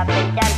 la bella